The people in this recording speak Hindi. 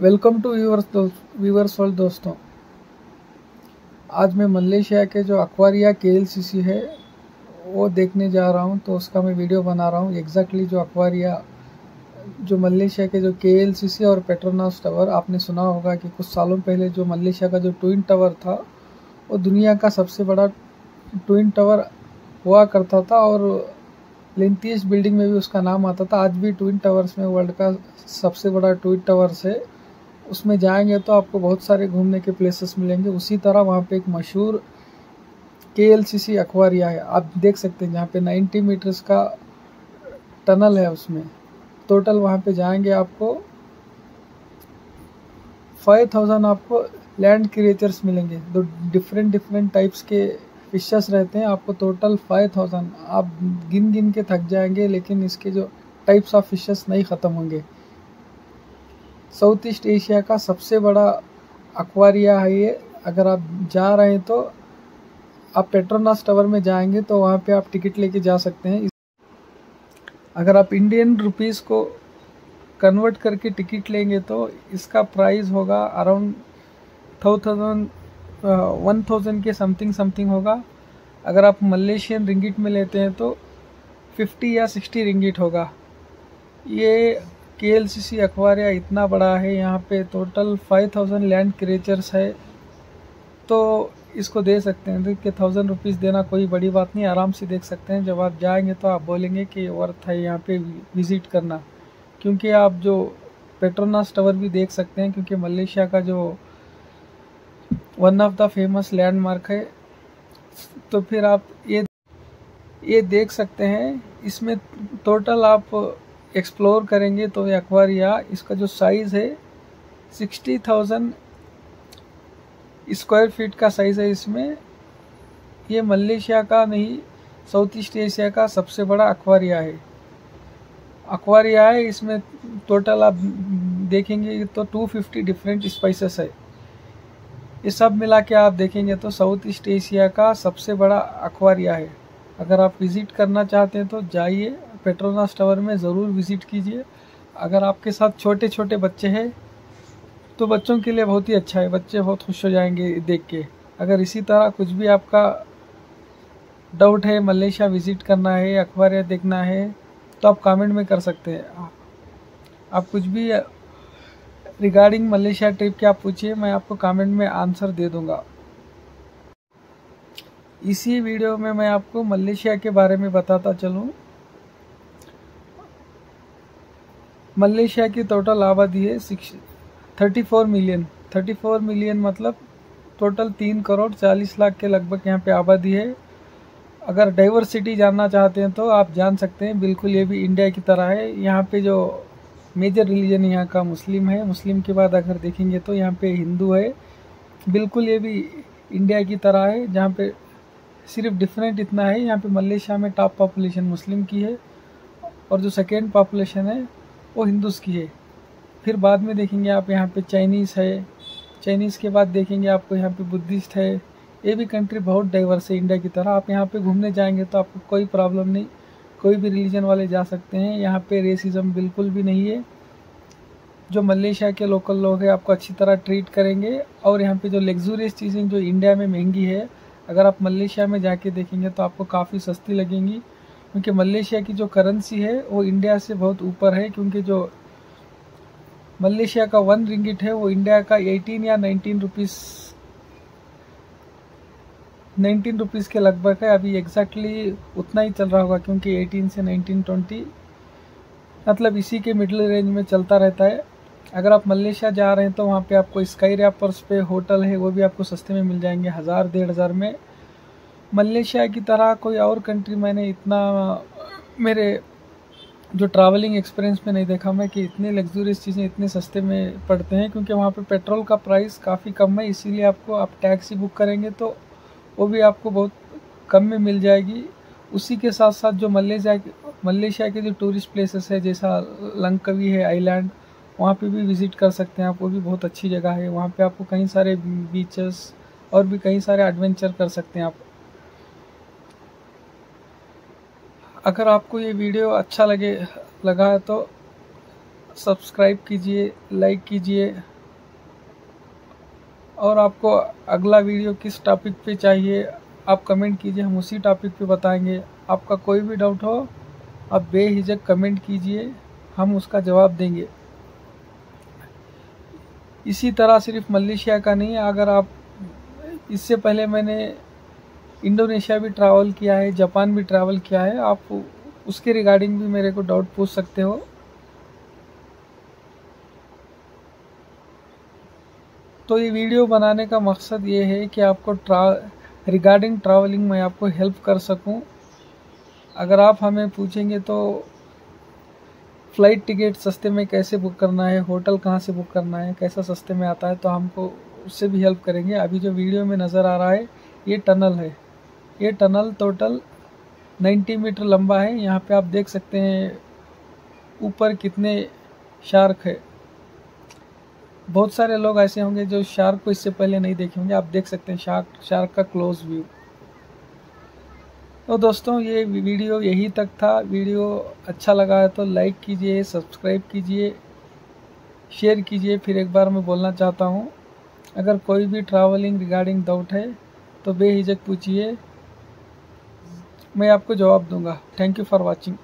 Welcome to viewers viewers world दोस्तों। आज मैं मलेशिया के जो अक्वारिया के है, वो देखने जा रहा हूँ तो उसका मैं वीडियो बना रहा हूँ। एग्जैक्टली जो अक्वारिया, जो मलेशिया के जो के और पेट्रोनास टावर आपने सुना होगा कि कुछ सालों पहले जो मलेशिया का जो ट्विन टावर था, वो दुनिया का सबसे बड़ा ट्विन टावर हुआ करता था और लेंथियस्ट बिल्डिंग में भी उसका नाम आता था। आज भी ट्विन टावर्स में वर्ल्ड का सबसे बड़ा ट्विन टावर्स है। उसमें जाएँगे तो आपको बहुत सारे घूमने के प्लेसेस मिलेंगे। उसी तरह वहाँ पे एक मशहूर के एल सी सी अखबारिया है। आप देख सकते हैं, जहाँ पे 90 मीटर्स का टनल है उसमें। टोटल वहाँ पे जाएँगे आपको 5000 आपको लैंड क्रिएचर्स मिलेंगे। दो डिफरेंट डिफरेंट टाइप्स के फिशेस रहते हैं। आपको टोटल 5000 आप गिन गिन के थक जाएँगे, लेकिन इसके जो टाइप्स ऑफ़ फिशेस नहीं ख़त्म होंगे। साउथ ईस्ट एशिया का सबसे बड़ा अक्वारिया है ये। अगर आप जा रहे हैं तो आप पेट्रोनास टावर में जाएँगे तो वहाँ पे आप टिकट लेके जा सकते हैं। अगर आप इंडियन रुपीस को कन्वर्ट करके टिकट लेंगे तो इसका प्राइस होगा around two thousand one thousand के समथिंग समथिंग होगा। अगर आप मलेशियन रिंगिट में लेते हैं तो फिफ्टी या सिक्सटी रिंगिट होगा। ये के एल सी सी अखबारिया इतना बड़ा है यहाँ पे total five thousand land creatures है। तो इसको दे सकते हैं देखिए थाउज़ेंड रुपीज़ देना कोई बड़ी बात नहीं, आराम से देख सकते हैं। जब आप जाएँगे तो आप बोलेंगे कि वर्थ है यहाँ पे विज़िट करना। क्योंकि आप जो पेट्रोनास टावर भी देख सकते हैं, क्योंकि मलेशिया का जो one of the famous landmark है। तो फिर आप ये ये देख सकते हैं। इसमें टोटल आप एक्सप्लोर करेंगे तो ये अक्वारिया इसका जो साइज़ है सिक्सटी थाउज़ेंड स्क्वायर फीट का साइज़ है इसमें। ये मलेशिया का नहीं साउथ ईस्ट एशिया का सबसे बड़ा अक्वारिया है। अक्वारिया है, इसमें टोटल आप देखेंगे तो 250 डिफरेंट स्पाइसेस है। ये सब मिला के आप देखेंगे तो साउथ ईस्ट एशिया का सबसे बड़ा अक्वारिया है। अगर आप विज़िट करना चाहते हैं तो जाइए पेट्रोनास टावर में ज़रूर विज़िट कीजिए। अगर आपके साथ छोटे छोटे बच्चे हैं तो बच्चों के लिए बहुत ही अच्छा है। बच्चे बहुत खुश हो जाएँगे देख के। अगर इसी तरह कुछ भी आपका डाउट है, मलेशिया विज़िट करना है, अखबार देखना है तो आप कमेंट में कर सकते हैं। आप कुछ भी रिगार्डिंग मलेशिया ट्रिप के आप पूछिए, मैं आपको कमेंट में आंसर दे दूँगा। इसी वीडियो में मैं आपको मलेशिया के बारे में बताता चलूँ। मलेशिया की टोटल आबादी है six thirty four million thirty four million मतलब टोटल तीन करोड़ चालीस लाख के लगभग यहाँ पे आबादी है। अगर डाइवर्सिटी जानना चाहते हैं तो आप जान सकते हैं, बिल्कुल ये भी इंडिया की तरह है। यहाँ पे जो मेजर रिलीजन यहाँ का मुस्लिम है। मुस्लिम के बाद अगर देखेंगे तो यहाँ पे हिंदू है। बिल्कुल ये भी इंडिया की तरह है, जहाँ पे सिर्फ़ डिफरेंट इतना है। यहाँ पे मलेशिया में टॉप पॉपुलेशन मुस्लिम की है और जो सेकेंड पॉपुलेशन है वो हिंदूस की है। फिर बाद में देखेंगे आप यहाँ पे चाइनीज़ है। चाइनीज़ के बाद देखेंगे आपको यहाँ पे बुद्धिस्ट है। ये भी कंट्री बहुत डाइवर्स है इंडिया की तरह। आप यहाँ पे घूमने जाएँगे तो आपको कोई प्रॉब्लम नहीं। कोई भी रिलीजन वाले जा सकते हैं। यहाँ पे रेसिज्म बिल्कुल भी नहीं है। जो मलेशिया के लोकल लोग हैं, आपको अच्छी तरह ट्रीट करेंगे। और यहाँ पे जो लग्जूरियस चीज़ें, जो इंडिया में महँगी है, अगर आप मलेशिया में जाके देखेंगे तो आपको काफ़ी सस्ती लगेंगी। क्योंकि मलेशिया की जो करेंसी है, वो इंडिया से बहुत ऊपर है, क्योंकि जो मलेशिया का वन रिंगिट है, वो इंडिया का 18 या 19 रुपीस 19 रुपीस के लगभग है। अभी एग्जैक्टली उतना ही चल रहा होगा, क्योंकि 18 से 19 20 मतलब इसी के मिडिल रेंज में चलता रहता है। अगर आप मलेशिया जा रहे हैं तो वहाँ पे आपको स्काई रैपर्स पे होटल है, वो भी आपको सस्ते में मिल जाएँगे, हज़ार, डेढ़ हज़ार में। मलेशिया की तरह कोई और कंट्री मैंने इतना, मेरे जो ट्रैवलिंग एक्सपीरियंस में नहीं देखा, मैं कि इतने लग्जूरियस चीज़ें इतने सस्ते में पड़ते हैं, क्योंकि वहाँ पे पेट्रोल का प्राइस काफ़ी कम है, इसीलिए आपको, आप टैक्सी बुक करेंगे तो वो भी आपको बहुत कम में मिल जाएगी। उसी के साथ साथ जो मलेशिया मलेशिया के जो टूरिस्ट प्लेसेस है, जैसा लंकवी है आइलैंड वहाँ पे भी विज़िट कर सकते हैं आप, वो भी बहुत अच्छी जगह है। वहाँ पे आपको कई सारे बीचेस और भी कई सारे एडवेंचर कर सकते हैं आप। अगर आपको ये वीडियो अच्छा लगे, लगा है तो सब्सक्राइब कीजिए, लाइक कीजिए। और आपको अगला वीडियो किस टॉपिक पे चाहिए, आप कमेंट कीजिए, हम उसी टॉपिक पे बताएँगे। आपका कोई भी डाउट हो, आप बेहिजक कमेंट कीजिए, हम उसका जवाब देंगे। इसी तरह सिर्फ़ मलेशिया का नहीं, अगर आप, इससे पहले मैंने इंडोनेशिया भी ट्रैवल किया है, जापान भी ट्रैवल किया है, आप उसके रिगार्डिंग भी मेरे को डाउट पूछ सकते हो। तो ये वीडियो बनाने का मकसद ये है कि आपको ट्रा रिगार्डिंग ट्रैवलिंग में आपको हेल्प कर सकूँ। अगर आप हमें पूछेंगे तो फ़्लाइट टिकट सस्ते में कैसे बुक करना है होटल कहाँ से बुक करना है, कैसा सस्ते में आता है तो हमको उससे भी हेल्प करेंगे। अभी जो वीडियो में नज़र आ रहा है, ये टनल है। ये टनल टोटल 90 मीटर लंबा है। यहाँ पे आप देख सकते हैं ऊपर कितने शार्क है। बहुत सारे लोग ऐसे होंगे जो शार्क को इससे पहले नहीं देखे होंगे। आप देख सकते हैं शार्क शार्क का क्लोज व्यू। तो दोस्तों, ये वीडियो यही तक था। वीडियो अच्छा लगा है तो लाइक कीजिए, सब्सक्राइब कीजिए, शेयर कीजिए। फिर एक बार मैं बोलना चाहता हूँ, अगर कोई भी ट्रैवलिंग रिगार्डिंग डाउट है तो बेहिजक पूछिए। मैं आपको जवाब दूँगा। Thank you for watching